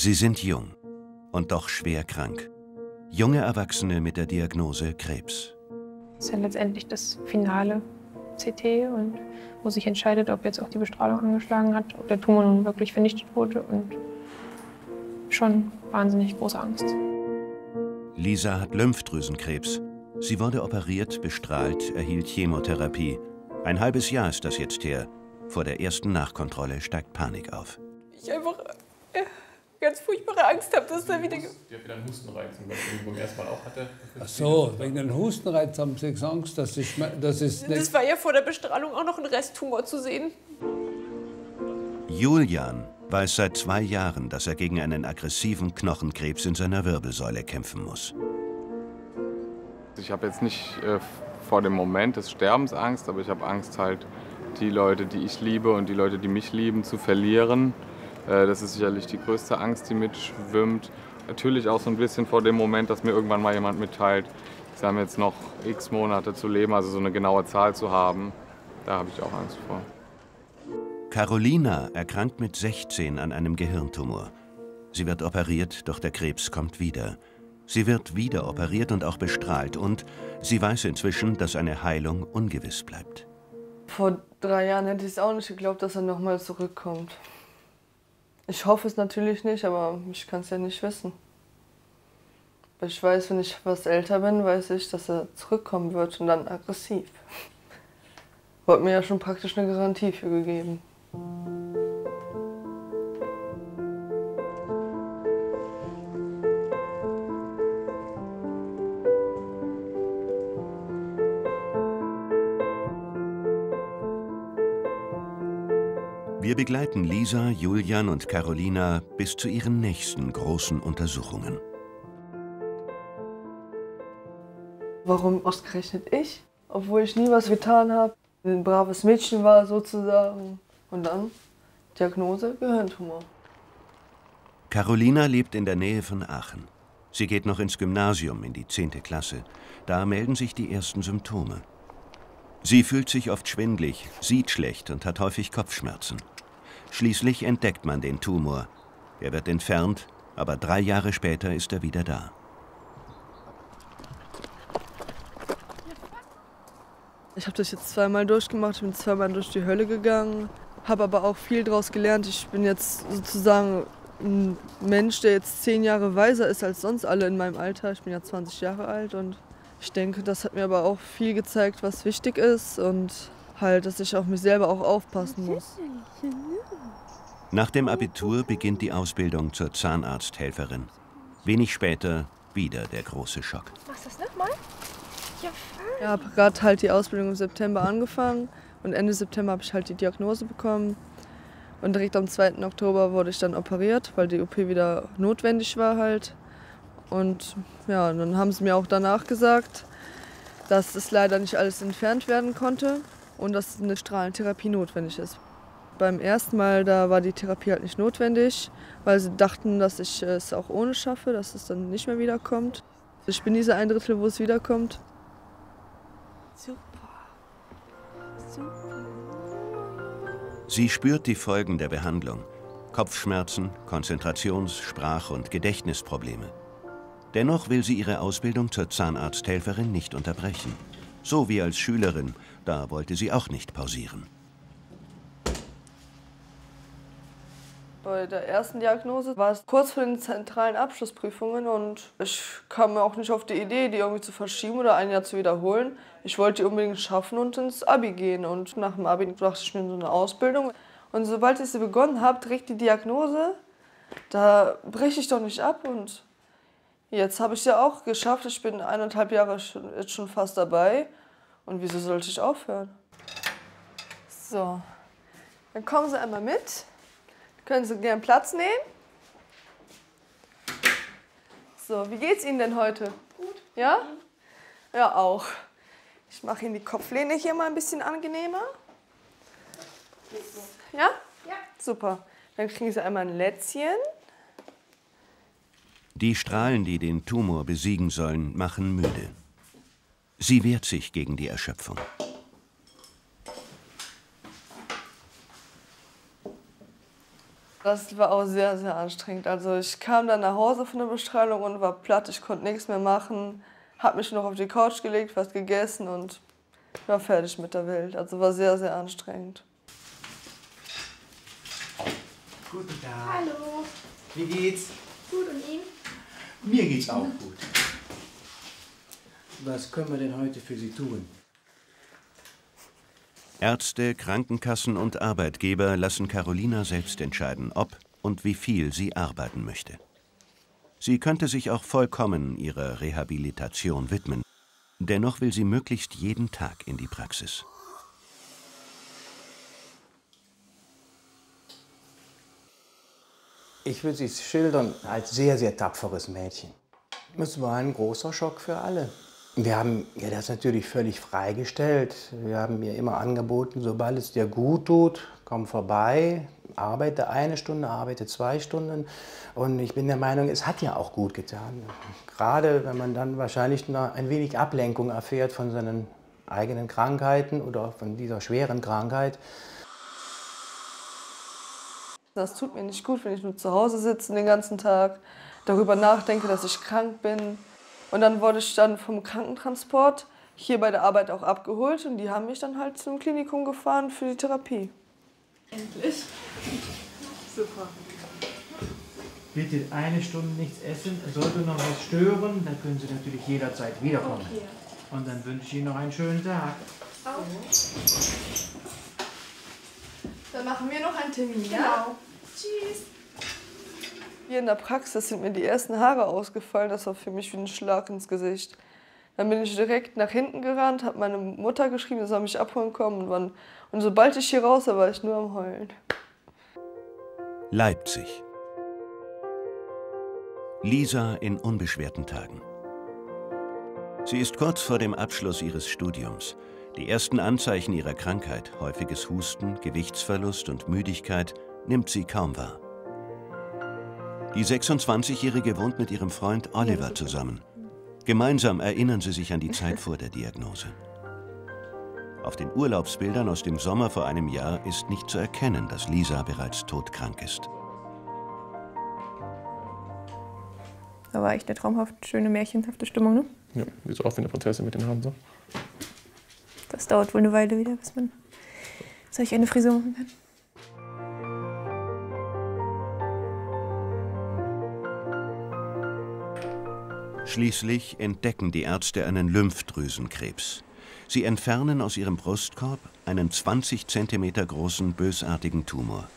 Sie sind jung und doch schwer krank. Junge Erwachsene mit der Diagnose Krebs. Das ist ja letztendlich das finale CT und wo sich entscheidet, ob jetzt auch die Bestrahlung angeschlagen hat, ob der Tumor nun wirklich vernichtet wurde und schon wahnsinnig große Angst. Lisa hat Lymphdrüsenkrebs. Sie wurde operiert, bestrahlt, erhielt Chemotherapie. Ein halbes Jahr ist das jetzt her. Vor der ersten Nachkontrolle steigt Panik auf. Ich einfach ganz furchtbare Angst habe, dass da wieder. Die hat wieder einen Hustenreiz, den ich beim ersten Mal auch hatte. Ach so, wegen dem Hustenreiz haben Sie Angst, dass ich, das ist. Das war ja vor der Bestrahlung auch noch ein Resttumor zu sehen. Julian weiß seit zwei Jahren, dass er gegen einen aggressiven Knochenkrebs in seiner Wirbelsäule kämpfen muss. Ich habe jetzt nicht äh, vor dem Moment des Sterbens Angst, aber ich habe Angst halt, die Leute, die ich liebe und die Leute, die mich lieben, zu verlieren. Äh, das ist sicherlich die größte Angst, die mitschwimmt. Natürlich auch so ein bisschen vor dem Moment, dass mir irgendwann mal jemand mitteilt, sie haben jetzt noch x Monate zu leben, also so eine genaue Zahl zu haben. Da habe ich auch Angst vor. Carolina erkrankt mit 16 an einem Gehirntumor. Sie wird operiert, doch der Krebs kommt wieder. Sie wird wieder operiert und auch bestrahlt und sie weiß inzwischen, dass eine Heilung ungewiss bleibt. Vor drei Jahren hätte ich es auch nicht geglaubt, dass er nochmal zurückkommt. Ich hoffe es natürlich nicht, aber ich kann es ja nicht wissen. Ich weiß, wenn ich was älter bin, weiß ich, dass er zurückkommen wird und dann aggressiv. Wurde mir ja schon praktisch eine Garantie für gegeben. Wir begleiten Lisa, Julian und Carolina bis zu ihren nächsten großen Untersuchungen. Warum ausgerechnet ich? Obwohl ich nie was getan habe. Ein braves Mädchen war sozusagen. Und dann Diagnose Gehirntumor. Carolina lebt in der Nähe von Aachen. Sie geht noch ins Gymnasium in die 10. Klasse. Da melden sich die ersten Symptome. Sie fühlt sich oft schwindlig, sieht schlecht und hat häufig Kopfschmerzen. Schließlich entdeckt man den Tumor. Er wird entfernt, aber drei Jahre später ist er wieder da. Ich habe das jetzt zweimal durchgemacht, bin zweimal durch die Hölle gegangen, habe aber auch viel daraus gelernt. Ich bin jetzt sozusagen ein Mensch, der jetzt zehn Jahre weiser ist als sonst alle in meinem Alter. Ich bin ja 20 Jahre alt und ich denke, das hat mir aber auch viel gezeigt, was wichtig ist und halt, dass ich auf mich selber auch aufpassen muss. Nach dem Abitur beginnt die Ausbildung zur Zahnarzthelferin. Wenig später wieder der große Schock. Machst du das nochmal? Ja, Ich habe gerade halt die Ausbildung im September angefangen und Ende September habe ich halt die Diagnose bekommen. Und direkt am 2. Oktober wurde ich dann operiert, weil die OP wieder notwendig war halt. Und ja, dann haben sie mir auch danach gesagt, dass es leider nicht alles entfernt werden konnte und dass eine Strahlentherapie notwendig ist. Beim ersten Mal, da war die Therapie halt nicht notwendig, weil sie dachten, dass ich es auch ohne schaffe, dass es dann nicht mehr wiederkommt. Ich bin diese ein Drittel, wo es wiederkommt. Super. Super. Sie spürt die Folgen der Behandlung. Kopfschmerzen, Konzentrations-, Sprach- und Gedächtnisprobleme. Dennoch will sie ihre Ausbildung zur Zahnarzthelferin nicht unterbrechen. So wie als Schülerin, da wollte sie auch nicht pausieren. Bei der ersten Diagnose war es kurz vor den zentralen Abschlussprüfungen und ich kam auch nicht auf die Idee, die irgendwie zu verschieben oder ein Jahr zu wiederholen. Ich wollte die unbedingt schaffen und ins Abi gehen. Und nach dem Abi dachte ich mir so eine Ausbildung. Und sobald ich sie begonnen habe, direkt die Diagnose, da breche ich doch nicht ab. Und jetzt habe ich es ja auch geschafft. Ich bin eineinhalb Jahre schon, jetzt schon fast dabei. Und wieso sollte ich aufhören? So, dann kommen Sie einmal mit. Können Sie gern Platz nehmen? So, wie geht's Ihnen denn heute? Gut. Ja? Ja, auch. Ich mache Ihnen die Kopflehne hier mal ein bisschen angenehmer. Ja? Ja. Super. Dann kriegen Sie einmal ein Lätzchen. Die Strahlen, die den Tumor besiegen sollen, machen müde. Sie wehrt sich gegen die Erschöpfung. Das war auch sehr, sehr anstrengend. Also ich kam dann nach Hause von der Bestrahlung und war platt. Ich konnte nichts mehr machen. Hab mich noch auf die Couch gelegt, was gegessen und war fertig mit der Welt. Also war sehr, sehr anstrengend. Guten Tag. Hallo. Wie geht's? Gut und Ihnen? Mir geht's auch gut. Was können wir denn heute für Sie tun? Ärzte, Krankenkassen und Arbeitgeber lassen Carolina selbst entscheiden, ob und wie viel sie arbeiten möchte. Sie könnte sich auch vollkommen ihrer Rehabilitation widmen. Dennoch will sie möglichst jeden Tag in die Praxis. Ich würde sie schildern als sehr, sehr tapferes Mädchen. Es war ein großer Schock für alle. Wir haben ihr das natürlich völlig freigestellt. Wir haben ihr immer angeboten, sobald es dir gut tut, komm vorbei, arbeite eine Stunde, arbeite zwei Stunden. Und ich bin der Meinung, es hat ja auch gut getan. Gerade wenn man dann wahrscheinlich noch ein wenig Ablenkung erfährt von seinen eigenen Krankheiten oder von dieser schweren Krankheit. Das tut mir nicht gut, wenn ich nur zu Hause sitze den ganzen Tag, darüber nachdenke, dass ich krank bin. Und dann wurde ich dann vom Krankentransport hier bei der Arbeit auch abgeholt und die haben mich dann halt zum Klinikum gefahren für die Therapie. Endlich. Super. Bitte eine Stunde nichts essen. Sollte noch was stören, dann können Sie natürlich jederzeit wiederkommen. Okay. Und dann wünsche ich Ihnen noch einen schönen Tag. Auch. Dann machen wir noch einen Termin, Genau. Tschüss. Hier in der Praxis sind mir die ersten Haare ausgefallen. Das war für mich wie ein Schlag ins Gesicht. Dann bin ich direkt nach hinten gerannt, habe meine Mutter geschrieben, sie mich abholen kommen. Und, und sobald ich hier raus war, war ich nur am Heulen. Leipzig. Lisa in unbeschwerten Tagen. Sie ist kurz vor dem Abschluss ihres Studiums. Die ersten Anzeichen ihrer Krankheit, häufiges Husten, Gewichtsverlust und Müdigkeit, nimmt sie kaum wahr. Die 26-Jährige wohnt mit ihrem Freund Oliver zusammen. Gemeinsam erinnern sie sich an die Zeit vor der Diagnose. Auf den Urlaubsbildern aus dem Sommer vor einem Jahr ist nicht zu erkennen, dass Lisa bereits todkrank ist. Da war echt eine traumhaft schöne, märchenhafte Stimmung, ne? Ja, wie so oft wie eine Prozesse mit den Haaren so. Das dauert wohl eine Weile wieder, bis man solch eine Frisur machen kann. Schließlich entdecken die Ärzte einen Lymphdrüsenkrebs. Sie entfernen aus ihrem Brustkorb einen 20 cm großen bösartigen Tumor.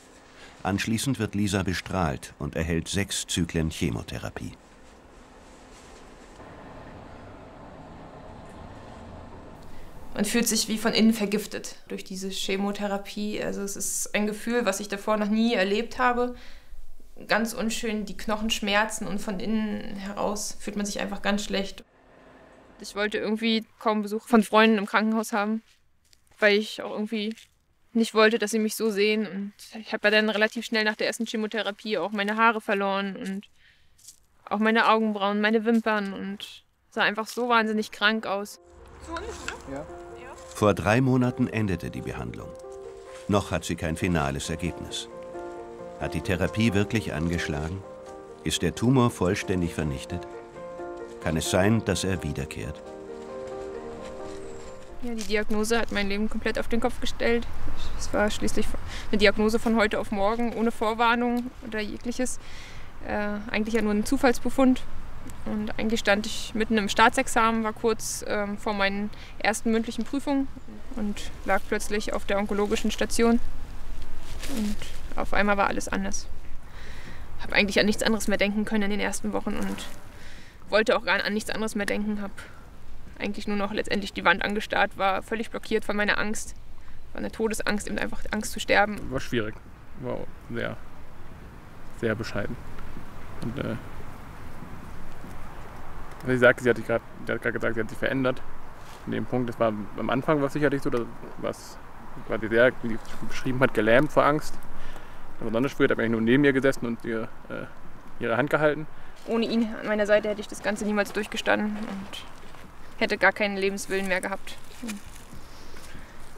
Anschließend wird Lisa bestrahlt und erhält sechs Zyklen Chemotherapie. Man fühlt sich wie von innen vergiftet durch diese Chemotherapie. Also es ist ein Gefühl, was ich davor noch nie erlebt habe. Ganz unschön, die Knochen schmerzen und von innen heraus fühlt man sich einfach ganz schlecht. Ich wollte irgendwie kaum Besuch von Freunden im Krankenhaus haben, weil ich auch irgendwie nicht wollte, dass sie mich so sehen. Und ich habe ja dann relativ schnell nach der ersten Chemotherapie auch meine Haare verloren und auch meine Augenbrauen, meine Wimpern und sah einfach so wahnsinnig krank aus. Vor drei Monaten endete die Behandlung. Noch hat sie kein finales Ergebnis. Hat die Therapie wirklich angeschlagen? Ist der Tumor vollständig vernichtet? Kann es sein, dass er wiederkehrt? Ja, die Diagnose hat mein Leben komplett auf den Kopf gestellt. Es war schließlich eine Diagnose von heute auf morgen, ohne Vorwarnung oder jegliches. Äh, eigentlich ja nur ein Zufallsbefund. Und eigentlich stand ich mitten im Staatsexamen, war kurz ähm, vor meinen ersten mündlichen Prüfungen und lag plötzlich auf der onkologischen Station. Und auf einmal war alles anders. Habe eigentlich an nichts anderes mehr denken können in den ersten Wochen und wollte auch gar an nichts anderes mehr denken. Habe eigentlich nur noch letztendlich die Wand angestarrt, war völlig blockiert von meiner Angst. War eine Todesangst, eben einfach Angst zu sterben. War schwierig. War sehr, sehr bescheiden. Und, äh, sie sagte, sie hat gerade gesagt, sie hat sich verändert. In dem Punkt, das war am Anfang war sicherlich so, dass, was quasi sehr, wie sie beschrieben hat, gelähmt vor Angst. Aber besonders früh hat er eigentlich nur neben ihr gesessen und ihr, äh, ihre Hand gehalten. Ohne ihn an meiner Seite hätte ich das Ganze niemals durchgestanden und hätte gar keinen Lebenswillen mehr gehabt.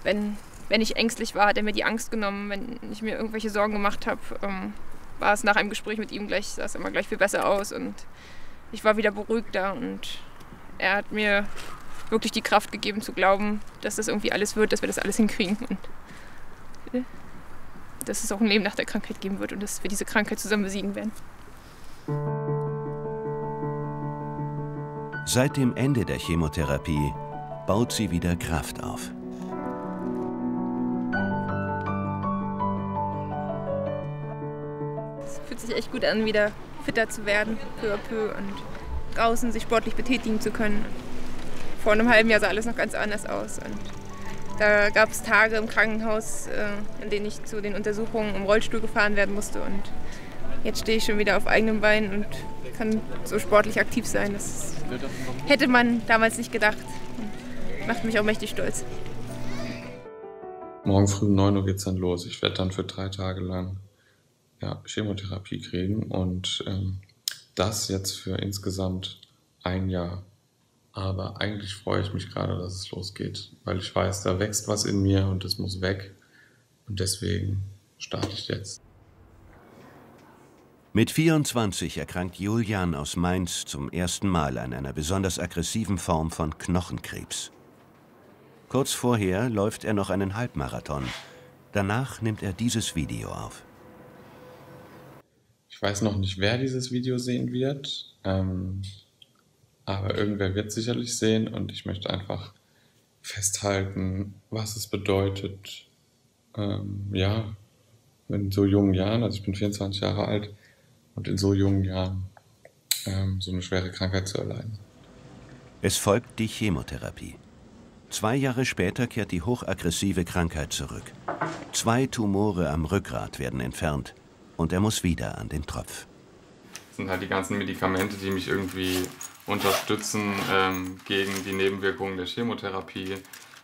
Wenn, wenn ich ängstlich war, hat er mir die Angst genommen. Wenn ich mir irgendwelche Sorgen gemacht habe, ähm, war es nach einem Gespräch mit ihm gleich, sah es immer gleich viel besser aus und ich war wieder beruhigter und er hat mir wirklich die Kraft gegeben zu glauben, dass das irgendwie alles wird, dass wir das alles hinkriegen und äh, dass es auch ein Leben nach der Krankheit geben wird und dass wir diese Krankheit zusammen besiegen werden. Seit dem Ende der Chemotherapie baut sie wieder Kraft auf. Es fühlt sich echt gut an, wieder fitter zu werden, peu à peu und draußen sich sportlich betätigen zu können. Vor einem halben Jahr sah alles noch ganz anders aus. Und da gab es Tage im Krankenhaus, äh, in denen ich zu den Untersuchungen im Rollstuhl gefahren werden musste. Und jetzt stehe ich schon wieder auf eigenem Bein und kann so sportlich aktiv sein. Das hätte man damals nicht gedacht. Macht mich auch mächtig stolz. Morgen früh um 9 Uhr geht es dann los. Ich werde dann für drei Tage lang ja, Chemotherapie kriegen und ähm, das jetzt für insgesamt ein Jahr. Aber eigentlich freue ich mich gerade, dass es losgeht, weil ich weiß, da wächst was in mir und es muss weg. Und deswegen starte ich jetzt. Mit 24 erkrankt Julian aus Mainz zum ersten Mal an einer besonders aggressiven Form von Knochenkrebs. Kurz vorher läuft er noch einen Halbmarathon. Danach nimmt er dieses Video auf. Ich weiß noch nicht, wer dieses Video sehen wird, ähm, aber irgendwer wird sicherlich sehen und ich möchte einfach festhalten, was es bedeutet, ähm, ja, in so jungen Jahren, also ich bin 24 Jahre alt, und in so jungen Jahren ähm, so eine schwere Krankheit zu erleiden. Es folgt die Chemotherapie. Zwei Jahre später kehrt die hochaggressive Krankheit zurück. Zwei Tumore am Rückgrat werden entfernt und er muss wieder an den Tropf. Das sind halt die ganzen Medikamente, die mich irgendwie unterstützen ähm, gegen die Nebenwirkungen der Chemotherapie.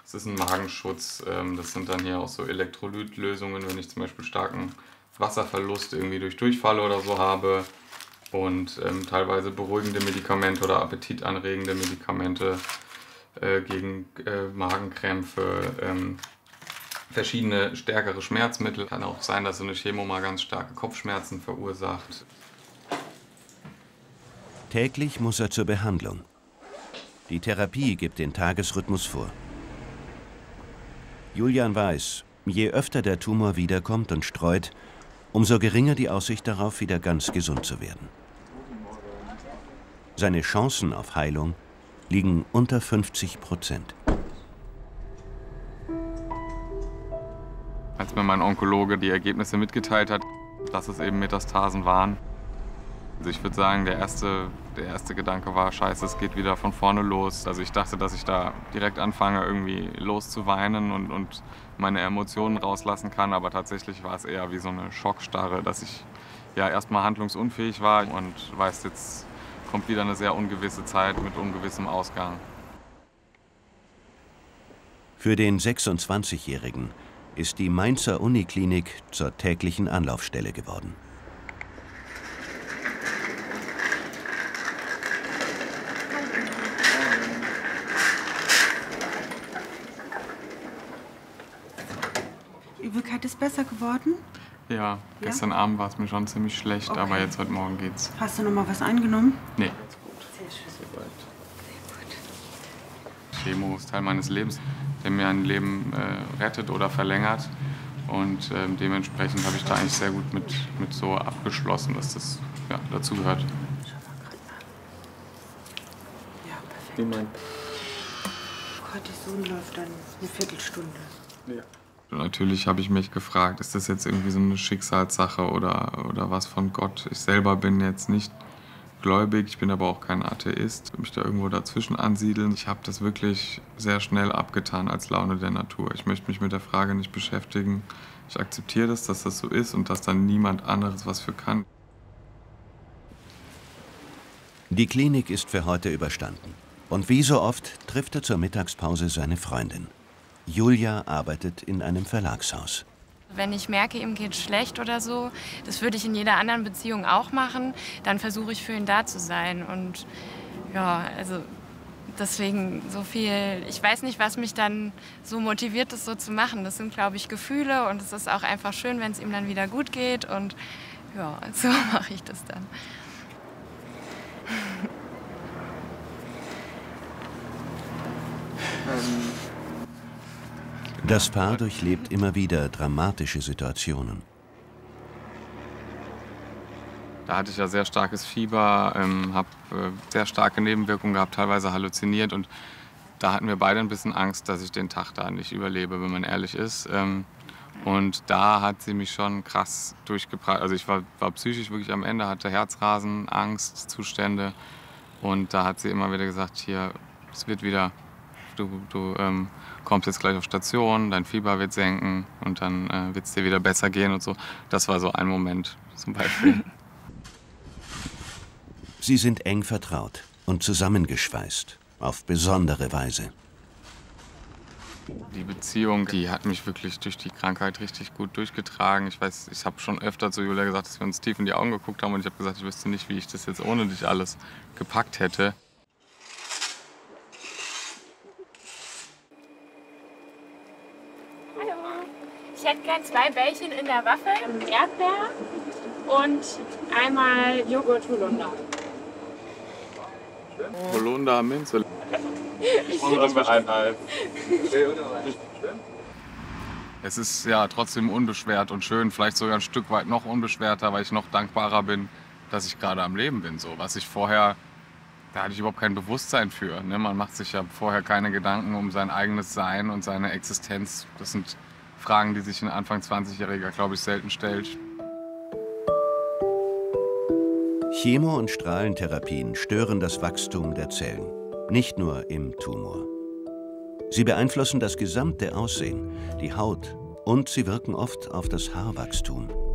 Es ist ein Magenschutz, ähm, das sind dann hier auch so Elektrolytlösungen, wenn ich zum Beispiel starken Wasserverlust irgendwie durch Durchfall oder so habe und ähm, teilweise beruhigende Medikamente oder appetitanregende Medikamente äh, gegen äh, Magenkrämpfe, ähm, verschiedene stärkere Schmerzmittel. Kann auch sein, dass so eine Chemo mal ganz starke Kopfschmerzen verursacht. Täglich muss er zur Behandlung. Die Therapie gibt den Tagesrhythmus vor. Julian weiß, je öfter der Tumor wiederkommt und streut, umso geringer die Aussicht darauf, wieder ganz gesund zu werden. Seine Chancen auf Heilung liegen unter 50 Prozent. Als mir mein Onkologe die Ergebnisse mitgeteilt hat, dass es eben Metastasen waren, also ich würde sagen, der erste, der erste Gedanke war, scheiße, es geht wieder von vorne los. Also ich dachte, dass ich da direkt anfange, irgendwie loszuweinen und, und meine Emotionen rauslassen kann. Aber tatsächlich war es eher wie so eine Schockstarre, dass ich ja erstmal handlungsunfähig war und weiß, jetzt kommt wieder eine sehr ungewisse Zeit mit ungewissem Ausgang. Für den 26-Jährigen ist die Mainzer Uniklinik zur täglichen Anlaufstelle geworden. Übelkeit ist besser geworden? Ja, gestern Abend war es mir schon ziemlich schlecht, Okay. aber jetzt heute Morgen geht's. Hast du noch mal was eingenommen? Nee, ganz gut. Sehr schön. Soweit. Chemo ist Teil meines Lebens, der mir ein Leben äh, rettet oder verlängert. Und ähm, dementsprechend habe ich da eigentlich sehr gut mit, mit so abgeschlossen, dass das ja, dazu gehört. Ja, perfekt. Wie mein Cortison läuft dann eine Viertelstunde. Natürlich habe ich mich gefragt, ist das jetzt irgendwie so eine Schicksalssache oder, oder was von Gott? Ich selber bin jetzt nicht gläubig, ich bin aber auch kein Atheist, mich da irgendwo dazwischen ansiedeln. Ich habe das wirklich sehr schnell abgetan als Laune der Natur. Ich möchte mich mit der Frage nicht beschäftigen. Ich akzeptiere das, dass das so ist und dass dann niemand anderes was für kann. Die Klinik ist für heute überstanden. Und wie so oft trifft er zur Mittagspause seine Freundin. Julia arbeitet in einem Verlagshaus. Wenn ich merke, ihm geht schlecht oder so, das würde ich in jeder anderen Beziehung auch machen, dann versuche ich für ihn da zu sein. Und ja, also deswegen so viel, ich weiß nicht, was mich dann so motiviert, das so zu machen. Das sind, glaube ich, Gefühle und es ist auch einfach schön, wenn es ihm dann wieder gut geht. Und ja, so mache ich das dann. Das Paar durchlebt immer wieder dramatische Situationen. Da hatte ich ja sehr starkes Fieber, ähm, habe äh, sehr starke Nebenwirkungen gehabt, teilweise halluziniert und da hatten wir beide ein bisschen Angst, dass ich den Tag da nicht überlebe, wenn man ehrlich ist. Ähm, und da hat sie mich schon krass durchgebracht. Also ich war, war psychisch wirklich am Ende, hatte Herzrasen, Angstzustände und da hat sie immer wieder gesagt, hier, es wird wieder, du, du ähm, kommst jetzt gleich auf Station, dein Fieber wird senken und dann äh, wird es dir wieder besser gehen und so. Das war so ein Moment zum Beispiel. Sie sind eng vertraut und zusammengeschweißt, auf besondere Weise. Die Beziehung, die hat mich wirklich durch die Krankheit richtig gut durchgetragen. Ich weiß, ich habe schon öfter zu Julia gesagt, dass wir uns tief in die Augen geguckt haben und ich habe gesagt, ich wüsste nicht, wie ich das jetzt ohne dich alles gepackt hätte. Hallo. Ich hätte gern zwei Bällchen in der Waffel, Erdbeer und einmal Joghurt Holunder. Holunder, Minze. Ich Es ist ja trotzdem unbeschwert und schön, vielleicht sogar ein Stück weit noch unbeschwerter, weil ich noch dankbarer bin, dass ich gerade am Leben bin. So, was ich vorher, da hatte ich überhaupt kein Bewusstsein für. Ne? Man macht sich ja vorher keine Gedanken um sein eigenes Sein und seine Existenz. Das sind Fragen, die sich ein Anfang 20-Jähriger, glaube ich, selten stellt. Chemo- und Strahlentherapien stören das Wachstum der Zellen, nicht nur im Tumor. Sie beeinflussen das gesamte Aussehen, die Haut und sie wirken oft auf das Haarwachstum.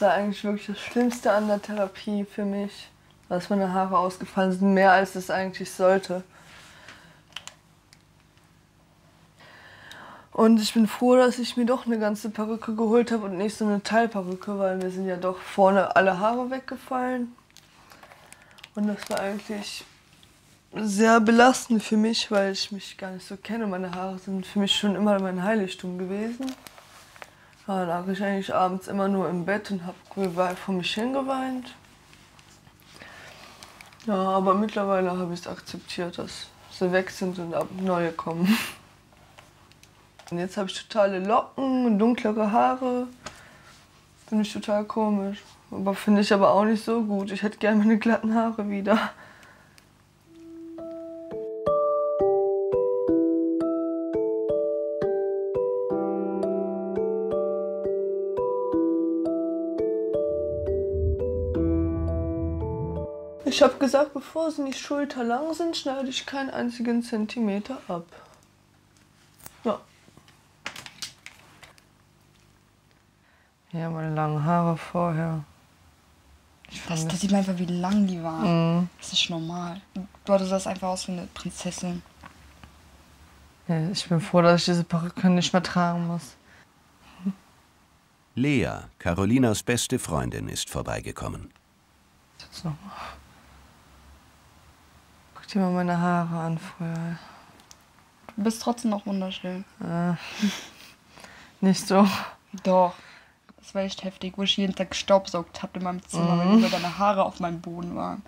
Das war eigentlich wirklich das Schlimmste an der Therapie für mich, dass meine Haare ausgefallen sind, mehr als es eigentlich sollte. Und ich bin froh, dass ich mir doch eine ganze Perücke geholt habe und nicht so eine Teilperücke, weil mir sind ja doch vorne alle Haare weggefallen. Und das war eigentlich sehr belastend für mich, weil ich mich gar nicht so kenne. Meine Haare sind für mich schon immer mein Heiligtum gewesen. Da lag ich eigentlich abends immer nur im Bett und habe vor mich hingeweint. Ja, aber mittlerweile habe ich es akzeptiert, dass sie weg sind und ab neue kommen. Und jetzt habe ich totale Locken und dunklere Haare. Finde ich total komisch. Aber finde ich aber auch nicht so gut. Ich hätte gerne meine glatten Haare wieder. Ich habe gesagt, bevor sie nicht schulterlang sind, schneide ich keinen einzigen Zentimeter ab. Ja. Ja, meine langen Haare vorher. Ich Das, das sieht man einfach, wie lang die waren. Mhm. Das ist normal. Du hattest das einfach aus wie eine Prinzessin. Ja, ich bin froh, dass ich diese Perücke nicht mehr tragen muss. Lea, Carolinas beste Freundin, ist vorbeigekommen. So. Guck dir mal meine Haare an früher. Du bist trotzdem noch wunderschön. Äh, nicht so. Doch. Das war echt heftig, wo ich jeden Tag gestaubsaugt habe in meinem Zimmer, Mhm. wenn über deine Haare auf meinem Boden waren.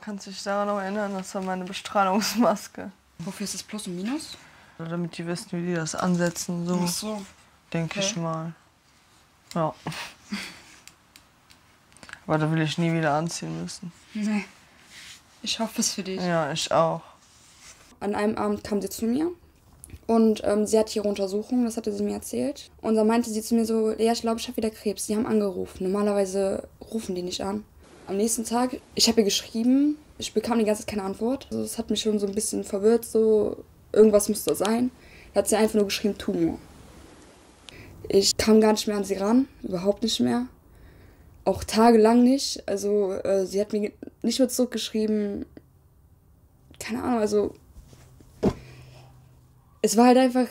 Kannst du dich daran noch erinnern? Das war meine Bestrahlungsmaske. Wofür ist das Plus und Minus? Damit die wissen, wie die das ansetzen. So, Ach so. denke ich Okay. mal. Ja. Aber da will ich nie wieder anziehen müssen. Nee. Ich hoffe es für dich. Ja, ich auch. An einem Abend kam sie zu mir und ähm, sie hatte ihre Untersuchung, das hatte sie mir erzählt. Und dann meinte sie zu mir so, ja, ich glaube, ich habe wieder Krebs. Sie haben angerufen. Normalerweise rufen die nicht an. Am nächsten Tag, ich habe ihr geschrieben, ich bekam die ganze Zeit keine Antwort. Also das hat mich schon so ein bisschen verwirrt, so irgendwas muss da sein. Da hat sie einfach nur geschrieben, Tumor. Ich kam gar nicht mehr an sie ran, überhaupt nicht mehr. auch tagelang nicht. Also äh, sie hat mir nicht mehr zurückgeschrieben. Keine Ahnung, also es war halt einfach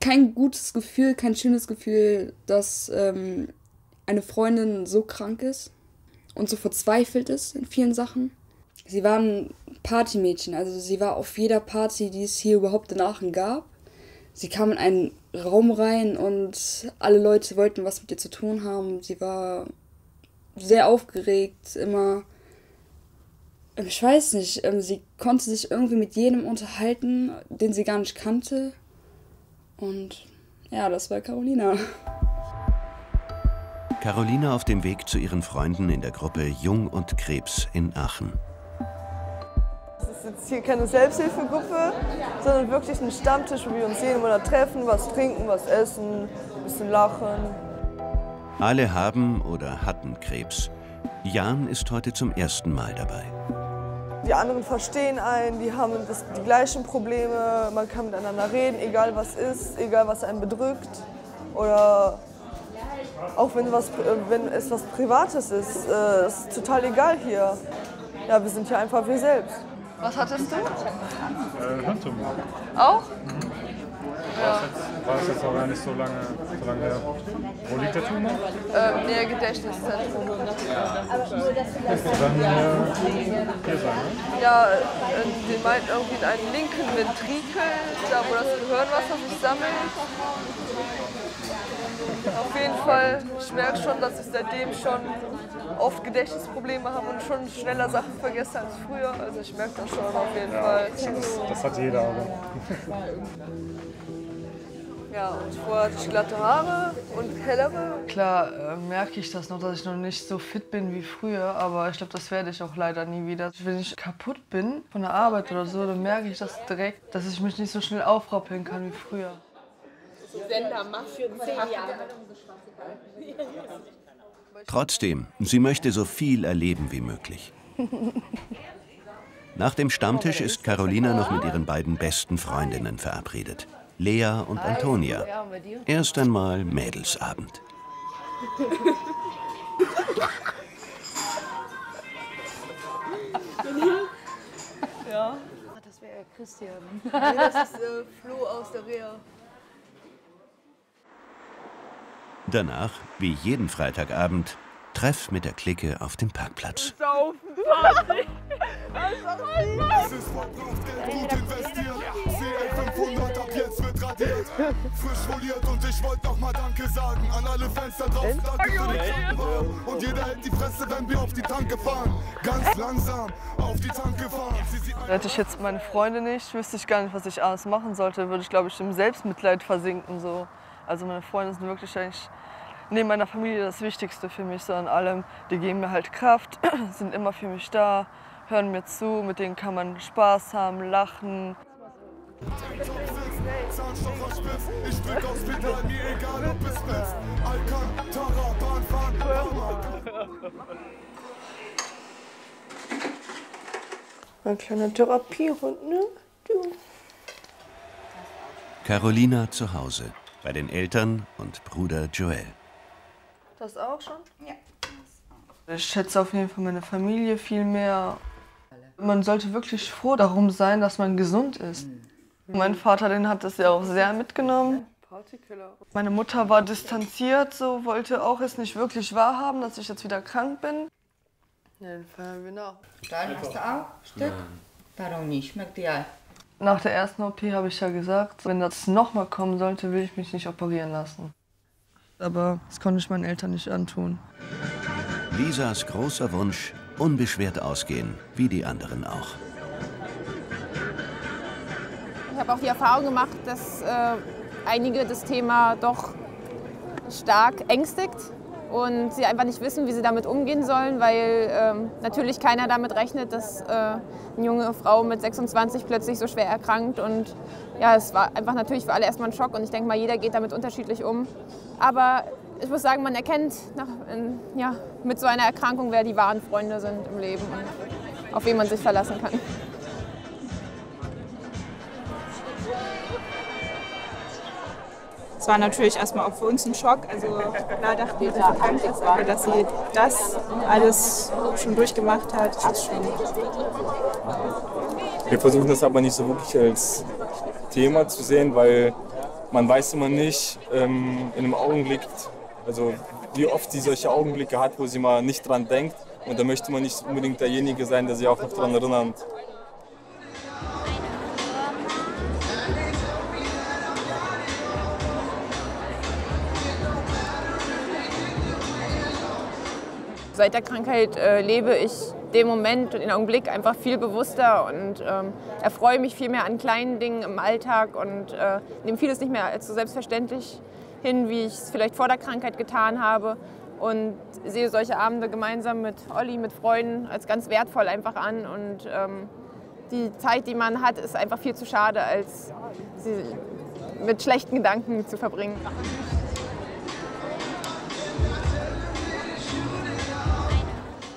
kein gutes Gefühl, kein schönes Gefühl, dass ähm, eine Freundin so krank ist und so verzweifelt ist in vielen Sachen. Sie war ein Partymädchen, also sie war auf jeder Party, die es hier überhaupt in Aachen gab. Sie kam in einen Raum rein und alle Leute wollten was mit ihr zu tun haben. Sie war sehr aufgeregt, immer. Ich weiß nicht, ähm, sie konnte sich irgendwie mit jedem unterhalten, den sie gar nicht kannte. Und ja, das war Carolina. Carolina auf dem Weg zu ihren Freunden in der Gruppe Jung und Krebs in Aachen. Es ist jetzt hier keine Selbsthilfegruppe, sondern wirklich ein Stammtisch, wo wir uns jeden Monat treffen, was trinken, was essen, ein bisschen lachen. Alle haben oder hatten Krebs. Jan ist heute zum ersten Mal dabei. Die anderen verstehen einen, die haben das, die gleichen Probleme, man kann miteinander reden, egal was ist, egal was einen bedrückt. Oder auch wenn, was, wenn es was Privates ist, äh, ist total egal hier. Ja, wir sind hier einfach wir selbst. Was hattest du? Äh, Hirntumor. Auch? War es jetzt, war es jetzt auch gar nicht so lange, so lange her. Wo liegt der Tumor? Ähm, näher Gedächtniszentrum. Dann äh, hier sein, ne? Ja, äh, die meinten irgendwie in einem linken Ventrikel, da wo das Gehirnwasser sich sammelt. Auf jeden Fall, ich merke schon, dass ich seitdem schon oft Gedächtnisprobleme habe und schon schneller Sachen vergesse als früher. Also ich merke das schon auf jeden Ja, Fall. das, das hat jeder, aber. Ja, und vorher hatte ich glatte Haare und hellere. Klar äh, merke ich das noch, dass ich noch nicht so fit bin wie früher, aber ich glaube, das werde ich auch leider nie wieder. Wenn ich kaputt bin von der Arbeit oder so, dann merke ich das direkt, dass ich mich nicht so schnell aufrappeln kann wie früher. Sender Jahre. Trotzdem, sie möchte so viel erleben wie möglich. Nach dem Stammtisch ist Carolina noch mit ihren beiden besten Freundinnen verabredet. Lea und Antonia. Erst einmal Mädelsabend. Ja. Das wäre Christian. Nee, das ist äh, Flo aus der Reha. Danach, wie jeden Freitagabend, Treff mit der Clique auf dem Parkplatz. Saufen, Party. Es ist verbraucht, Geld gut investiert. CL 500 ab jetzt wird radiert. Frisch foliert und ich wollte noch mal Danke sagen an alle Fans da draußen. Danke für Krankenwagen. Und jeder hält die Fresse, wenn wir auf die Tanke fahren. Ganz langsam auf die Tanke fahren. Hätte ich jetzt meine Freunde nicht, wüsste ich gar nicht, was ich alles machen sollte, würde ich, glaube ich, im Selbstmitleid versinken. So. Also meine Freunde sind wirklich eigentlich neben meiner Familie das Wichtigste für mich, so an allem. Die geben mir halt Kraft, sind immer für mich da, hören mir zu, mit denen kann man Spaß haben, lachen. Ein kleiner Therapiehund, ne? Du. Carolina zu Hause, bei den Eltern und Bruder Joel. Das auch schon? Ja. Ich schätze auf jeden Fall meine Familie viel mehr. Man sollte wirklich froh darum sein, dass man gesund ist. Mein Vater, den hat das ja auch sehr mitgenommen. Meine Mutter war distanziert, so wollte auch es nicht wirklich wahrhaben, dass ich jetzt wieder krank bin. Den feiern wir nach. Dann hast du auch Stück? Warum nicht? Schmeckt dir Nach der ersten OP habe ich ja gesagt, wenn das nochmal kommen sollte, will ich mich nicht operieren lassen. Aber das konnte ich meinen Eltern nicht antun. Lisas großer Wunsch, unbeschwert ausgehen, wie die anderen auch. Ich habe auch die Erfahrung gemacht, dass äh, einige das Thema doch stark ängstigt und sie einfach nicht wissen, wie sie damit umgehen sollen, weil ähm, natürlich keiner damit rechnet, dass äh, eine junge Frau mit 26 plötzlich so schwer erkrankt. Und ja, es war einfach natürlich für alle erstmal ein Schock und ich denke mal, jeder geht damit unterschiedlich um. Aber ich muss sagen, man erkennt nach, in, ja, mit so einer Erkrankung, wer die wahren Freunde sind im Leben und auf wen man sich verlassen kann. Es war natürlich erstmal auch für uns ein Schock. Also klar dachten wir, dass sie ist, aber dass sie das alles schon durchgemacht hat, ist schon. Wir versuchen das aber nicht so wirklich als Thema zu sehen, weil man weiß immer nicht ähm, in einem Augenblick, also wie oft sie solche Augenblicke hat, wo sie mal nicht dran denkt. Und da möchte man nicht unbedingt derjenige sein, der sie auch noch dran erinnert. Seit der Krankheit äh, lebe ich den Moment und den Augenblick einfach viel bewusster und ähm, erfreue mich viel mehr an kleinen Dingen im Alltag und äh, nehme vieles nicht mehr als so selbstverständlich hin, wie ich es vielleicht vor der Krankheit getan habe und sehe solche Abende gemeinsam mit Olli, mit Freunden als ganz wertvoll einfach an und ähm, die Zeit, die man hat, ist einfach viel zu schade, als sie mit schlechten Gedanken zu verbringen.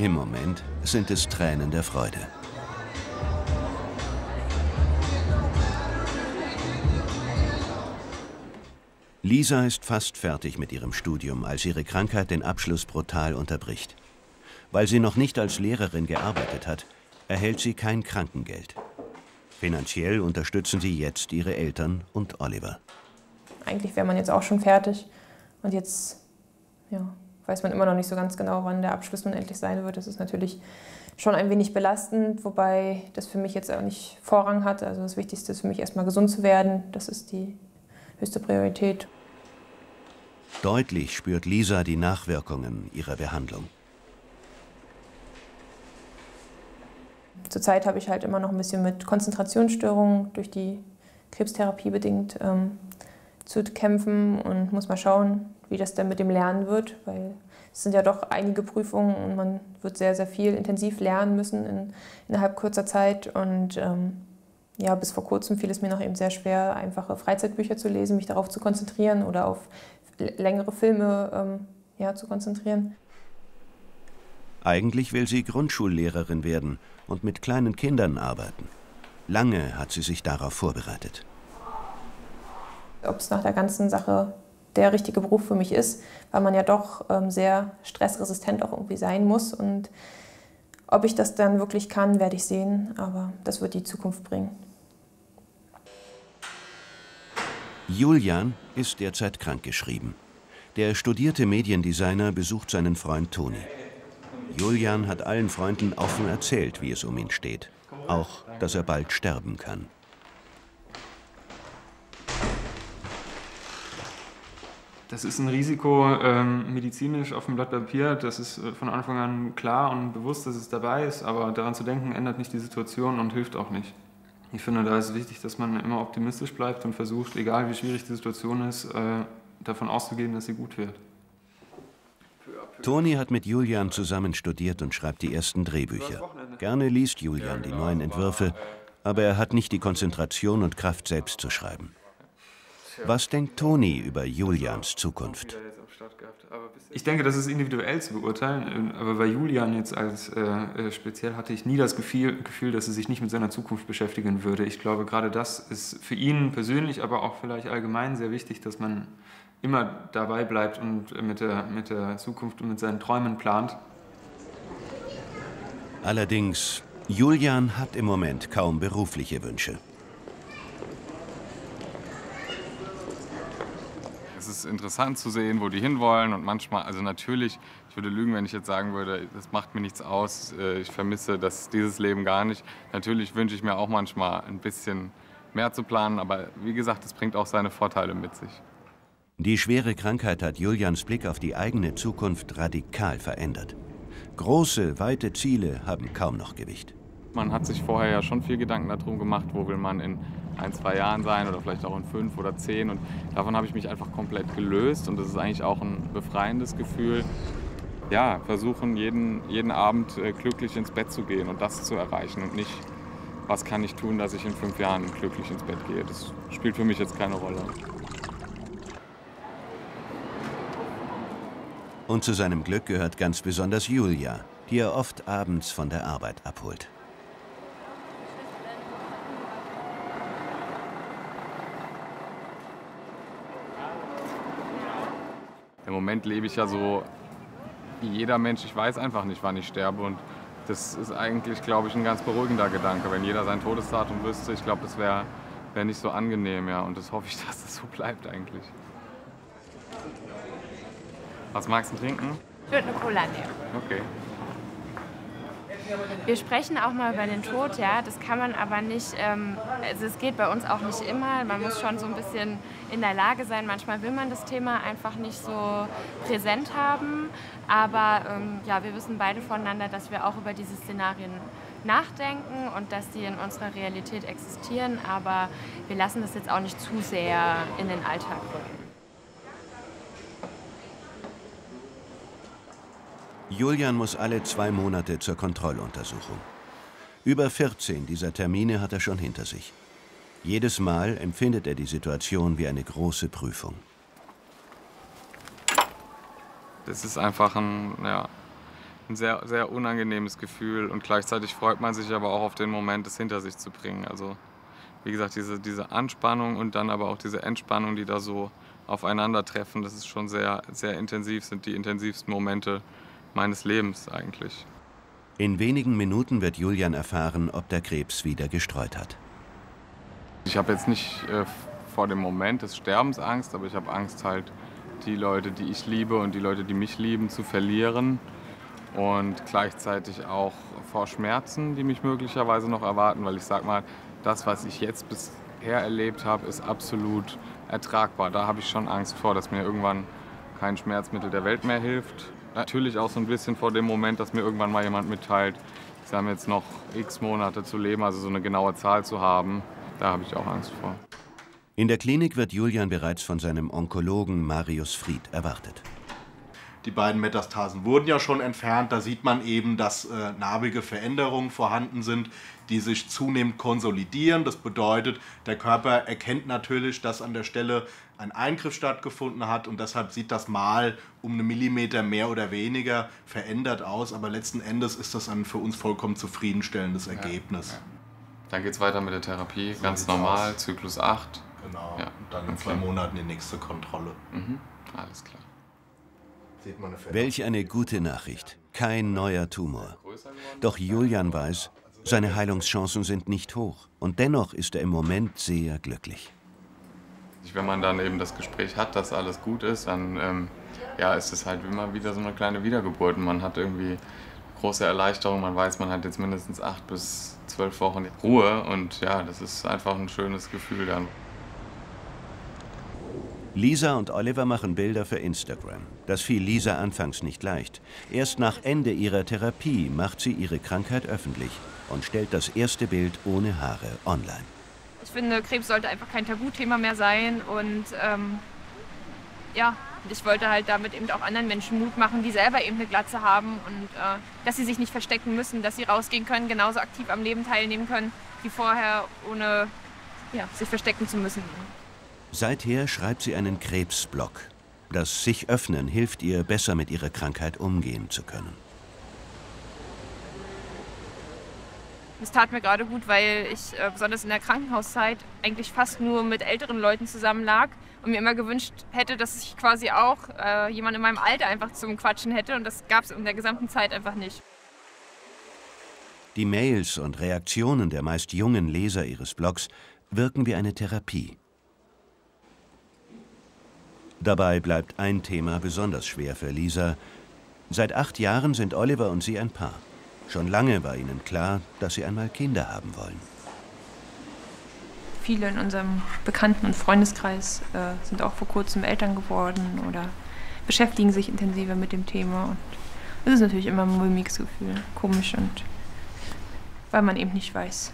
Im Moment sind es Tränen der Freude. Lisa ist fast fertig mit ihrem Studium, als ihre Krankheit den Abschluss brutal unterbricht. Weil sie noch nicht als Lehrerin gearbeitet hat, erhält sie kein Krankengeld. Finanziell unterstützen sie jetzt ihre Eltern und Oliver. Eigentlich wäre man jetzt auch schon fertig und jetzt ja, weiß man immer noch nicht so ganz genau, wann der Abschluss nun endlich sein wird. Das ist natürlich schon ein wenig belastend, wobei das für mich jetzt auch nicht Vorrang hat. Also das Wichtigste ist für mich erstmal gesund zu werden. Das ist die höchste Priorität. Deutlich spürt Lisa die Nachwirkungen ihrer Behandlung. Zurzeit habe ich halt immer noch ein bisschen mit Konzentrationsstörungen durch die Krebstherapie bedingt ähm, zu kämpfen und muss mal schauen, wie das dann mit dem Lernen wird, weil es sind ja doch einige Prüfungen und man wird sehr, sehr viel intensiv lernen müssen in, innerhalb kurzer Zeit. Und ähm, ja, bis vor kurzem fiel es mir noch eben sehr schwer, einfache Freizeitbücher zu lesen, mich darauf zu konzentrieren oder auf längere Filme ähm, ja, zu konzentrieren. Eigentlich will sie Grundschullehrerin werden und mit kleinen Kindern arbeiten. Lange hat sie sich darauf vorbereitet. Ob es nach der ganzen Sache der richtige Beruf für mich ist, weil man ja doch ähm, sehr stressresistent auch irgendwie sein muss. Und ob ich das dann wirklich kann, werde ich sehen, aber das wird die Zukunft bringen. Julian ist derzeit krankgeschrieben. Der studierte Mediendesigner besucht seinen Freund Toni. Julian hat allen Freunden offen erzählt, wie es um ihn steht. Auch, dass er bald sterben kann. Das ist ein Risiko ähm, medizinisch auf dem Blatt Papier. Das ist äh, von Anfang an klar und bewusst, dass es dabei ist. Aber daran zu denken, ändert nicht die Situation und hilft auch nicht. Ich finde, da ist es wichtig, dass man immer optimistisch bleibt und versucht, egal wie schwierig die Situation ist, äh, davon auszugehen, dass sie gut wird. Toni hat mit Julian zusammen studiert und schreibt die ersten Drehbücher. Gerne liest Julian die neuen Entwürfe, aber er hat nicht die Konzentration und Kraft, selbst zu schreiben. Was denkt Toni über Julians Zukunft? Ich denke, das ist individuell zu beurteilen, aber bei Julian jetzt als äh, speziell hatte ich nie das Gefühl, Gefühl, dass er sich nicht mit seiner Zukunft beschäftigen würde. Ich glaube, gerade das ist für ihn persönlich, aber auch vielleicht allgemein sehr wichtig, dass man immer dabei bleibt und mit der, mit der Zukunft und mit seinen Träumen plant. Allerdings, Julian hat im Moment kaum berufliche Wünsche. Es ist interessant zu sehen, wo die hinwollen und manchmal, also natürlich, ich würde lügen, wenn ich jetzt sagen würde, das macht mir nichts aus, äh, ich vermisse das, dieses Leben gar nicht. Natürlich wünsche ich mir auch manchmal ein bisschen mehr zu planen, aber wie gesagt, es bringt auch seine Vorteile mit sich. Die schwere Krankheit hat Julians Blick auf die eigene Zukunft radikal verändert. Große, weite Ziele haben kaum noch Gewicht. Man hat sich vorher ja schon viel Gedanken darum gemacht, wo will man in ein, zwei Jahren sein oder vielleicht auch in fünf oder zehn. Und davon habe ich mich einfach komplett gelöst und das ist eigentlich auch ein befreiendes Gefühl. Ja, versuchen jeden, jeden Abend äh, glücklich ins Bett zu gehen und das zu erreichen und nicht, was kann ich tun, dass ich in fünf Jahren glücklich ins Bett gehe. Das spielt für mich jetzt keine Rolle. Und zu seinem Glück gehört ganz besonders Julia, die er oft abends von der Arbeit abholt. Im Moment lebe ich ja so wie jeder Mensch. Ich weiß einfach nicht, wann ich sterbe. Und das ist eigentlich, glaube ich, ein ganz beruhigender Gedanke. Wenn jeder sein Todesdatum wüsste, ich glaube, das wäre wär nicht so angenehm. Ja. Und das hoffe ich, dass das so bleibt eigentlich. Was magst du trinken? Ich würde eine Cola nehmen. Okay. Wir sprechen auch mal über den Tod, ja. Das kann man aber nicht, ähm, also es geht bei uns auch nicht immer. Man muss schon so ein bisschen in der Lage sein. Manchmal will man das Thema einfach nicht so präsent haben. Aber ähm, ja, wir wissen beide voneinander, dass wir auch über diese Szenarien nachdenken und dass die in unserer Realität existieren. Aber wir lassen das jetzt auch nicht zu sehr in den Alltag rücken. Julian muss alle zwei Monate zur Kontrolluntersuchung. Über 14 dieser Termine hat er schon hinter sich. Jedes Mal empfindet er die Situation wie eine große Prüfung. Das ist einfach ein, ja, ein sehr, sehr unangenehmes Gefühl und gleichzeitig freut man sich aber auch auf den Moment, es hinter sich zu bringen. Also wie gesagt, diese, diese Anspannung und dann aber auch diese Entspannung, die da so aufeinandertreffen, das ist schon sehr, sehr intensiv, sind die intensivsten Momente meines Lebens eigentlich. In wenigen Minuten wird Julian erfahren, ob der Krebs wieder gestreut hat. Ich habe jetzt nicht äh, vor dem Moment des Sterbens Angst, aber ich habe Angst halt, die Leute, die ich liebe und die Leute, die mich lieben, zu verlieren. Und gleichzeitig auch vor Schmerzen, die mich möglicherweise noch erwarten, weil ich sag mal, das, was ich jetzt bisher erlebt habe, ist absolut ertragbar. Da habe ich schon Angst vor, dass mir irgendwann kein Schmerzmittel der Welt mehr hilft natürlich auch so ein bisschen vor dem Moment, dass mir irgendwann mal jemand mitteilt, sie haben jetzt noch x Monate zu leben, also so eine genaue Zahl zu haben. Da habe ich auch Angst vor. In der Klinik wird Julian bereits von seinem Onkologen Marius Fried erwartet. Die beiden Metastasen wurden ja schon entfernt. Da sieht man eben, dass äh, narbige Veränderungen vorhanden sind, die sich zunehmend konsolidieren. Das bedeutet, der Körper erkennt natürlich, dass an der Stelle ein Eingriff stattgefunden hat und deshalb sieht das Mal um einen Millimeter mehr oder weniger verändert aus. Aber letzten Endes ist das ein für uns vollkommen zufriedenstellendes Ergebnis. Ja, ja. Dann geht es weiter mit der Therapie, so ganz normal, aus. Zyklus 8. Genau, ja. und dann in okay. zwei Monaten die nächste Kontrolle. Mhm. Alles klar. Welch eine gute Nachricht. Kein neuer Tumor. Doch Julian weiß, seine Heilungschancen sind nicht hoch. Und dennoch ist er im Moment sehr glücklich. Wenn man dann eben das Gespräch hat, dass alles gut ist, dann ähm, ja, ist es halt immer wieder so eine kleine Wiedergeburt. Und man hat irgendwie große Erleichterung. Man weiß, man hat jetzt mindestens acht bis zwölf Wochen Ruhe. Und ja, das ist einfach ein schönes Gefühl dann. Lisa und Oliver machen Bilder für Instagram. Das fiel Lisa anfangs nicht leicht. Erst nach Ende ihrer Therapie macht sie ihre Krankheit öffentlich und stellt das erste Bild ohne Haare online. Ich finde, Krebs sollte einfach kein Tabuthema mehr sein und ähm, ja, ich wollte halt damit eben auch anderen Menschen Mut machen, die selber eben eine Glatze haben und äh, dass sie sich nicht verstecken müssen, dass sie rausgehen können, genauso aktiv am Leben teilnehmen können wie vorher, ohne ja, sich verstecken zu müssen. Seither schreibt sie einen Krebsblog. Das sich öffnen hilft ihr, besser mit ihrer Krankheit umgehen zu können. Es tat mir gerade gut, weil ich äh, besonders in der Krankenhauszeit eigentlich fast nur mit älteren Leuten zusammen lag und mir immer gewünscht hätte, dass ich quasi auch äh, jemanden in meinem Alter einfach zum Quatschen hätte und das gab es in der gesamten Zeit einfach nicht. Die Mails und Reaktionen der meist jungen Leser ihres Blogs wirken wie eine Therapie. Dabei bleibt ein Thema besonders schwer für Lisa. Seit acht Jahren sind Oliver und sie ein Paar. Schon lange war ihnen klar, dass sie einmal Kinder haben wollen. Viele in unserem Bekannten- und Freundeskreis äh, sind auch vor kurzem Eltern geworden oder beschäftigen sich intensiver mit dem Thema. Und das ist natürlich immer ein mulmiges Gefühl, komisch und weil man eben nicht weiß,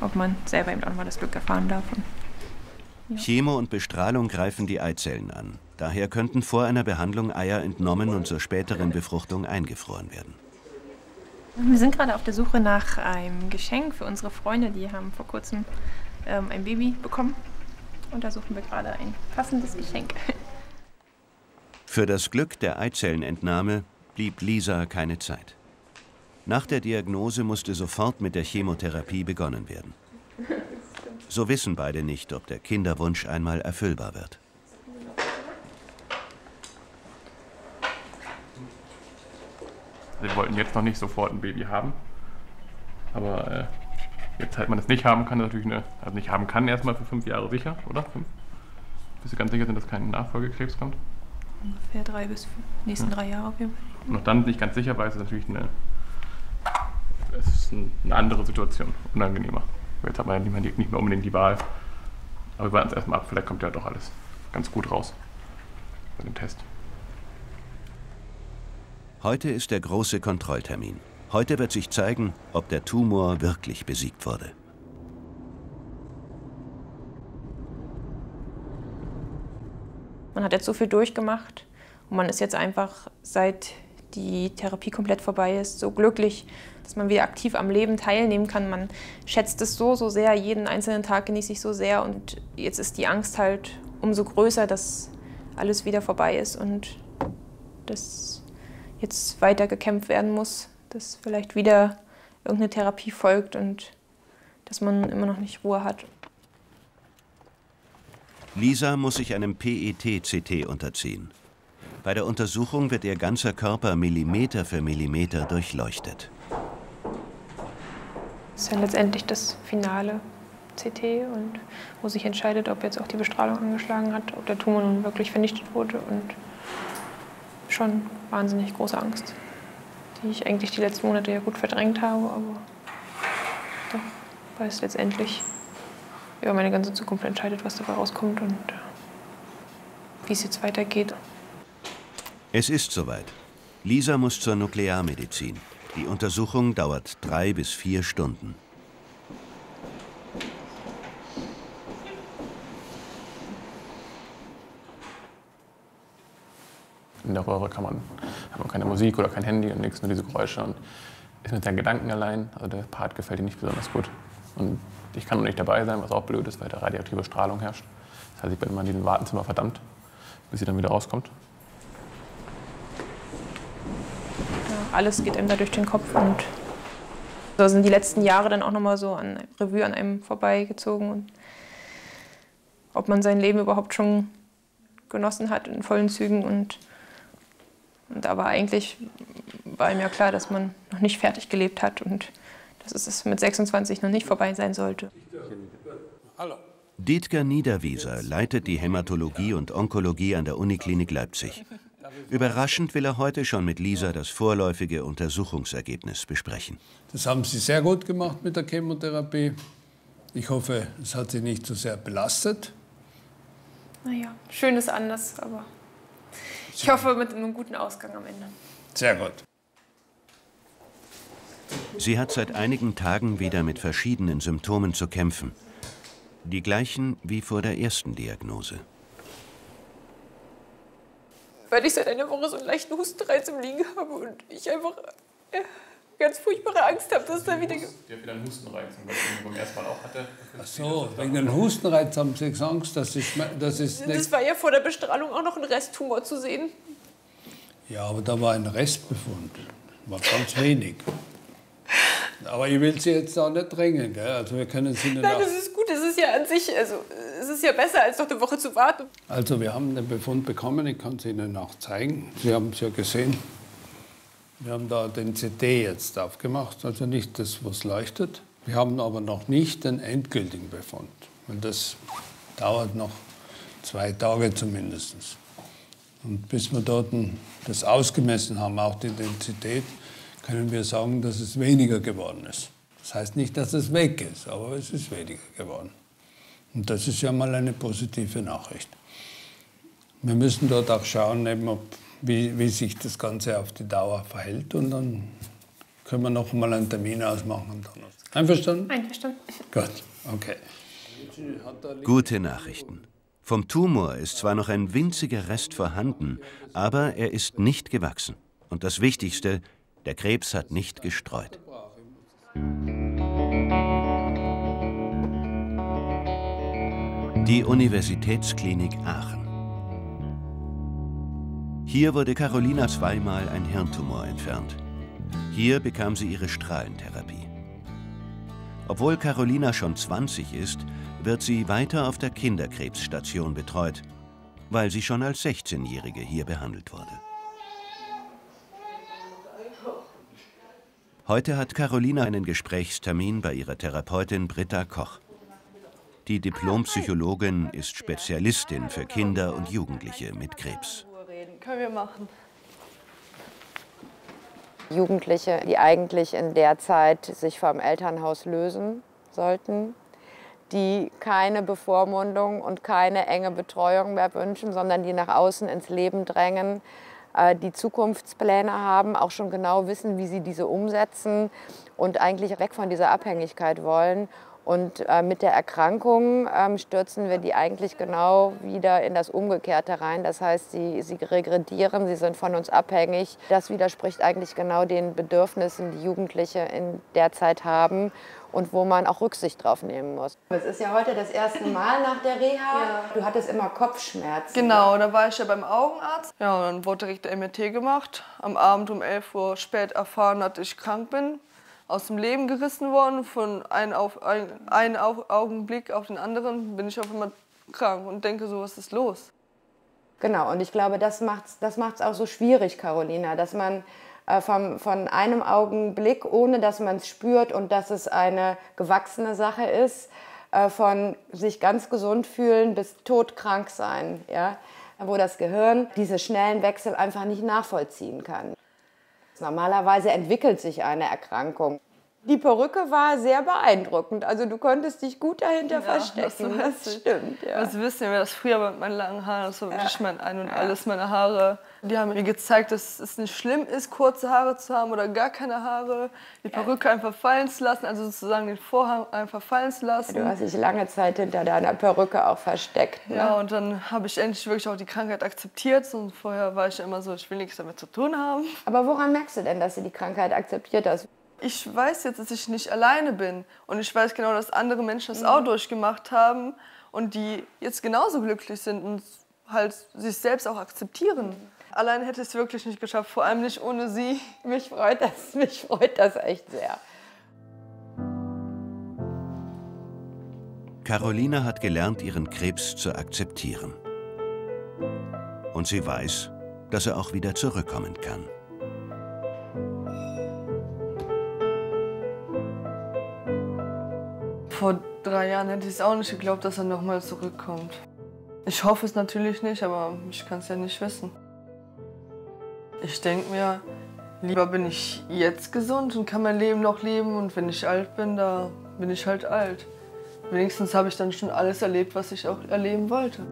ob man selber eben auch mal das Glück erfahren darf. Und Chemo und Bestrahlung greifen die Eizellen an. Daher könnten vor einer Behandlung Eier entnommen und zur späteren Befruchtung eingefroren werden. Wir sind gerade auf der Suche nach einem Geschenk für unsere Freunde. Die haben vor kurzem ähm, ein Baby bekommen. Und da suchen wir gerade ein passendes Geschenk. Für das Glück der Eizellenentnahme blieb Lisa keine Zeit. Nach der Diagnose musste sofort mit der Chemotherapie begonnen werden. So wissen beide nicht, ob der Kinderwunsch einmal erfüllbar wird. Wir wollten jetzt noch nicht sofort ein Baby haben. Aber äh, jetzt halt man es nicht haben kann, natürlich eine, also nicht haben kann erstmal für fünf Jahre sicher, oder? Fünf? Bist du ganz sicher, dass kein Nachfolgekrebs kommt? Ungefähr drei bis fünf, nächsten Hm. drei Jahre auf jeden Fall. Und noch dann nicht ganz sicher, weil es ist natürlich eine, es ist ein- eine andere Situation, unangenehmer. Jetzt hat man ja nicht mehr, nicht mehr unbedingt die Wahl. Aber wir warten es erstmal ab, vielleicht kommt ja doch alles ganz gut raus bei dem Test. Heute ist der große Kontrolltermin. Heute wird sich zeigen, ob der Tumor wirklich besiegt wurde. Man hat jetzt so viel durchgemacht und man ist jetzt einfach, seit die Therapie komplett vorbei ist, so glücklich, dass man wieder aktiv am Leben teilnehmen kann. Man schätzt es so, so sehr, jeden einzelnen Tag genieße ich so sehr und jetzt ist die Angst halt umso größer, dass alles wieder vorbei ist und dass jetzt weiter gekämpft werden muss, dass vielleicht wieder irgendeine Therapie folgt und dass man immer noch nicht Ruhe hat. Lisa muss sich einem PET-CT unterziehen. Bei der Untersuchung wird ihr ganzer Körper Millimeter für Millimeter durchleuchtet. Das ist ja letztendlich das finale CT und wo sich entscheidet, ob jetzt auch die Bestrahlung angeschlagen hat, ob der Tumor nun wirklich vernichtet wurde und schon wahnsinnig große Angst, die ich eigentlich die letzten Monate ja gut verdrängt habe, aber doch, weil es letztendlich über meine ganze Zukunft entscheidet, was dabei rauskommt und äh, wie es jetzt weitergeht. Es ist soweit. Lisa muss zur Nuklearmedizin. Die Untersuchung dauert drei bis vier Stunden. In der Röhre kann man, hat man keine Musik oder kein Handy und nichts, nur diese Geräusche und ist mit seinen Gedanken allein. Also der Part gefällt ihm nicht besonders gut. Und ich kann noch nicht dabei sein, was auch blöd ist, weil da radioaktive Strahlung herrscht. Das heißt, ich bin immer in diesem Wartenzimmer verdammt, bis sie dann wieder rauskommt. Ja, alles geht einem da durch den Kopf und so sind die letzten Jahre dann auch nochmal so an Revue an einem vorbeigezogen und ob man sein Leben überhaupt schon genossen hat in vollen Zügen und, und aber eigentlich war einem ja klar, dass man noch nicht fertig gelebt hat und dass es mit 26 noch nicht vorbei sein sollte. Dietger Niederwieser leitet die Hämatologie und Onkologie an der Uniklinik Leipzig. Überraschend will er heute schon mit Lisa das vorläufige Untersuchungsergebnis besprechen. Das haben Sie sehr gut gemacht mit der Chemotherapie. Ich hoffe, es hat Sie nicht zu sehr belastet. Naja, schön ist anders, aber ich hoffe mit einem guten Ausgang am Ende. Sehr gut. Sie hat seit einigen Tagen wieder mit verschiedenen Symptomen zu kämpfen. Die gleichen wie vor der ersten Diagnose. Weil ich seit einer Woche so einen leichten Hustenreiz im Liegen habe und ich einfach äh, ganz furchtbare Angst habe, dass da wieder... Die hat wieder einen Hustenreiz, was ich beim ersten Mal auch hatte. Ach so, wegen dem Hustenreiz haben Sie jetzt Angst, dass ich, das ist Das war ja vor der Bestrahlung auch noch ein Resttumor zu sehen. Ja, aber da war ein Restbefund. War ganz wenig. Aber ich will Sie jetzt da nicht drängen, gell? Also wir können Sie nicht Nein, auch, das ist gut, es ist ja an sich, also es ist ja besser, als noch eine Woche zu warten. Also wir haben den Befund bekommen, ich kann es Ihnen auch zeigen. Sie haben es ja gesehen. Wir haben da den CT jetzt aufgemacht, also nicht das, was leuchtet. Wir haben aber noch nicht den endgültigen Befund. Und das dauert noch zwei Tage zumindest. Und bis wir dort das ausgemessen haben, auch die Intensität, können wir sagen, dass es weniger geworden ist. Das heißt nicht, dass es weg ist, aber es ist weniger geworden. Und das ist ja mal eine positive Nachricht. Wir müssen dort auch schauen, eben, ob, wie, wie sich das Ganze auf die Dauer verhält. Und dann können wir noch mal einen Termin ausmachen. und Dann. Einverstanden? Einverstanden. Gut, okay. Gute Nachrichten. Vom Tumor ist zwar noch ein winziger Rest vorhanden, aber er ist nicht gewachsen. Und das Wichtigste, der Krebs hat nicht gestreut. Die Universitätsklinik Aachen. Hier wurde Carolina zweimal ein Hirntumor entfernt. Hier bekam sie ihre Strahlentherapie. Obwohl Carolina schon 20 ist, wird sie weiter auf der Kinderkrebsstation betreut, weil sie schon als 16-Jährige hier behandelt wurde. Heute hat Carolina einen Gesprächstermin bei ihrer Therapeutin Britta Koch. Die Diplompsychologin ist Spezialistin für Kinder und Jugendliche mit Krebs. Können wir machen. Jugendliche, die eigentlich in der Zeit sich vom Elternhaus lösen sollten, die keine Bevormundung und keine enge Betreuung mehr wünschen, sondern die nach außen ins Leben drängen, äh, die Zukunftspläne haben, auch schon genau wissen, wie sie diese umsetzen und eigentlich weg von dieser Abhängigkeit wollen. Und äh, mit der Erkrankung ähm, stürzen wir die eigentlich genau wieder in das Umgekehrte rein. Das heißt, sie, sie regredieren, sie sind von uns abhängig. Das widerspricht eigentlich genau den Bedürfnissen, die Jugendliche in der Zeit haben und wo man auch Rücksicht drauf nehmen muss. Es ist ja heute das erste Mal nach der Reha. Ja. Du hattest immer Kopfschmerzen. Genau, da war ich ja beim Augenarzt. Ja, und dann wurde direkt der MRT gemacht. Am Abend um 11 Uhr spät erfahren, dass ich krank bin. Aus dem Leben gerissen worden. Von einem auf, ein, einen Au- Augenblick auf den anderen bin ich auf einmal krank und denke so, was ist los? Genau, und ich glaube, das macht es das macht's auch so schwierig, Carolina, dass man äh, vom, von einem Augenblick, ohne dass man es spürt und dass es eine gewachsene Sache ist, äh, von sich ganz gesund fühlen bis todkrank sein, ja? wo das Gehirn diese schnellen Wechsel einfach nicht nachvollziehen kann. Normalerweise entwickelt sich eine Erkrankung. Die Perücke war sehr beeindruckend. Also du konntest dich gut dahinter Ja, verstecken. das, das stimmt. Ja. Was wissen wir, das früher mit meinen langen Haaren, das war wirklich mein Ein und Alles, meine Haare. Die haben mir gezeigt, dass es nicht schlimm ist, kurze Haare zu haben oder gar keine Haare. Die Perücke einfach fallen zu lassen, also sozusagen den Vorhang einfach fallen zu lassen. Du hast dich lange Zeit hinter deiner Perücke auch versteckt. Ne? Ja, und dann habe ich endlich wirklich auch die Krankheit akzeptiert. Und vorher war ich immer so, ich will nichts damit zu tun haben. Aber woran merkst du denn, dass du die Krankheit akzeptiert hast? Ich weiß jetzt, dass ich nicht alleine bin. Und ich weiß genau, dass andere Menschen das Mhm. auch durchgemacht haben und die jetzt genauso glücklich sind und halt sich selbst auch akzeptieren. Allein hätte ich es wirklich nicht geschafft, vor allem nicht ohne sie. Mich freut das, mich freut das echt sehr. Carolina hat gelernt, ihren Krebs zu akzeptieren. Und sie weiß, dass er auch wieder zurückkommen kann. Vor drei Jahren hätte ich es auch nicht geglaubt, dass er nochmal zurückkommt. Ich hoffe es natürlich nicht, aber ich kann es ja nicht wissen. Ich denke mir, lieber bin ich jetzt gesund und kann mein Leben noch leben und wenn ich alt bin, da bin ich halt alt. Wenigstens habe ich dann schon alles erlebt, was ich auch erleben wollte.